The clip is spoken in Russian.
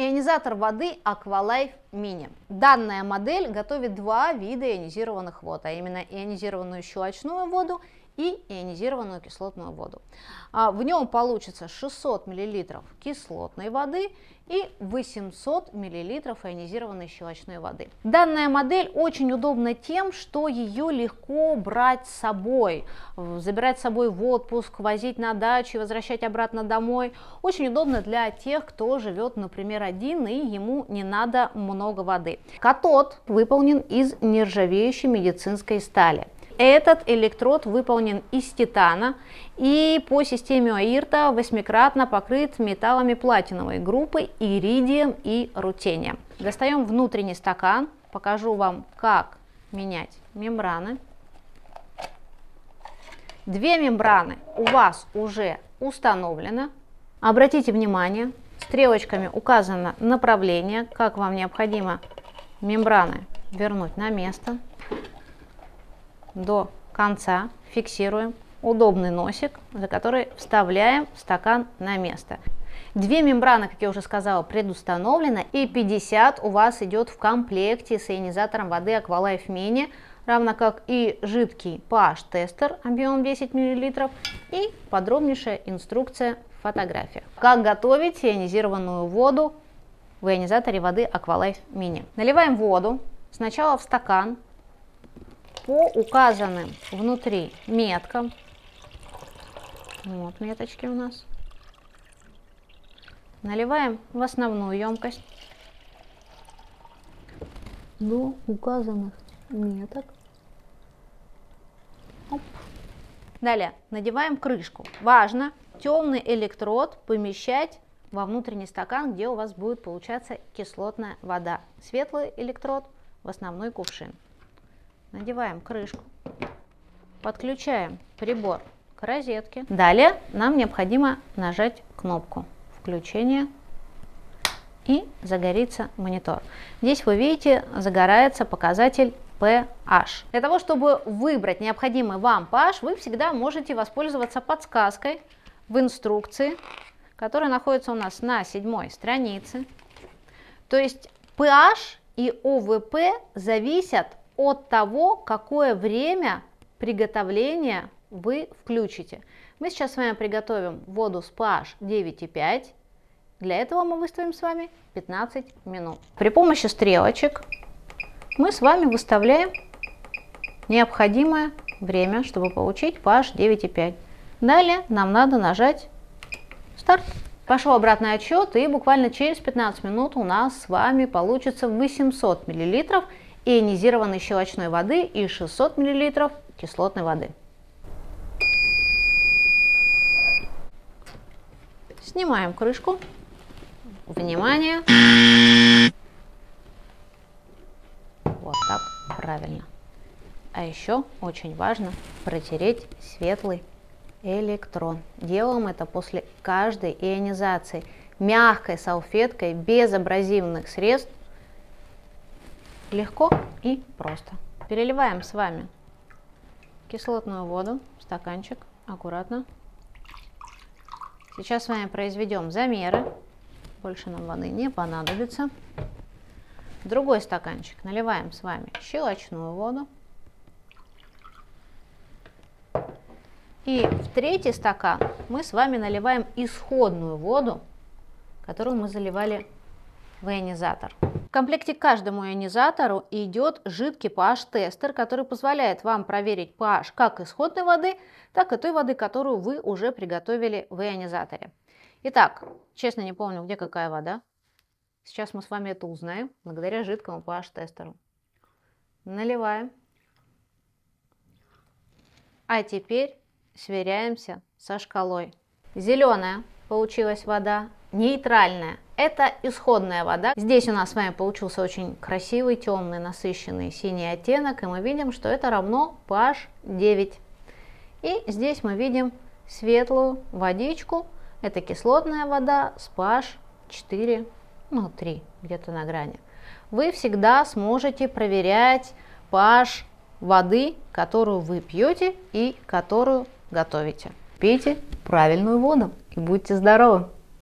Ионизатор воды Aqualife Mini. Данная модель готовит два вида ионизированных вод, а именно ионизированную щелочную воду и ионизированную кислотную воду. А, в нем получится 600 мл кислотной воды и 800 мл ионизированной щелочной воды. Данная модель очень удобна тем, что ее легко брать с собой, забирать с собой в отпуск, возить на дачу, возвращать обратно домой. Очень удобно для тех, кто живет, например, один и ему не надо много воды. Катод выполнен из нержавеющей медицинской стали. Этот электрод выполнен из титана и по системе АИРТа восьмикратно покрыт металлами платиновой группы иридием и рутением. Достаем внутренний стакан, покажу вам, как менять мембраны. Две мембраны у вас уже установлено. Обратите внимание, стрелочками указано направление, как вам необходимо мембраны вернуть на место до конца, фиксируем удобный носик, за который вставляем стакан на место. Две мембраны, как я уже сказала, предустановлены, и 50 у вас идет в комплекте с ионизатором воды Aqualife Mini, равно как и жидкий pH-тестер объемом 10 мл и подробнейшая инструкция в фотографиях. Как готовить ионизированную воду в ионизаторе воды Aqualife Mini. Наливаем воду сначала в стакан, по указанным внутри меткам. Вот меточки у нас. Наливаем в основную емкость до указанных меток. Оп. Далее надеваем крышку. Важно темный электрод помещать во внутренний стакан, где у вас будет получаться кислотная вода. Светлый электрод в основной кувшин. Надеваем крышку, подключаем прибор к розетке. Далее нам необходимо нажать кнопку включения и загорится монитор. Здесь вы видите загорается показатель pH. Для того, чтобы выбрать необходимый вам pH, вы всегда можете воспользоваться подсказкой в инструкции, которая находится у нас на седьмой странице. То есть pH и ОВП зависят от того, какое время приготовления вы включите. Мы сейчас с вами приготовим воду с pH 9,5. Для этого мы выставим с вами 15 минут. При помощи стрелочек мы с вами выставляем необходимое время, чтобы получить pH 9,5. Далее нам надо нажать старт. Пошел обратный отсчет и буквально через 15 минут у нас с вами получится 800 миллилитров ионизированной щелочной воды и 600 мл кислотной воды. Снимаем крышку. Внимание. Вот так, правильно. А еще очень важно протереть светлый электрон. Делаем это после каждой ионизации мягкой салфеткой без абразивных средств Легко и просто. Переливаем с вами кислотную воду в стаканчик, аккуратно. Сейчас с вами произведем замеры. Больше нам воды не понадобится. В другой стаканчик наливаем с вами щелочную воду. И в третий стакан мы с вами наливаем исходную воду, которую мы заливали в ионизатор. В комплекте к каждому ионизатору идет жидкий pH-тестер, который позволяет вам проверить pH как исходной воды, так и той воды, которую вы уже приготовили в ионизаторе. Итак, честно не помню, где какая вода. Сейчас мы с вами это узнаем благодаря жидкому pH-тестеру. Наливаем. А теперь сверяемся со шкалой. Зеленая получилась вода, нейтральная это исходная вода. Здесь у нас с вами получился очень красивый, темный, насыщенный синий оттенок, и мы видим, что это равно pH 9. И здесь мы видим светлую водичку, это кислотная вода с pH 4, ну 3, где-то на грани. Вы всегда сможете проверять pH воды, которую вы пьете и которую готовите. Пейте правильную воду и будьте здоровы!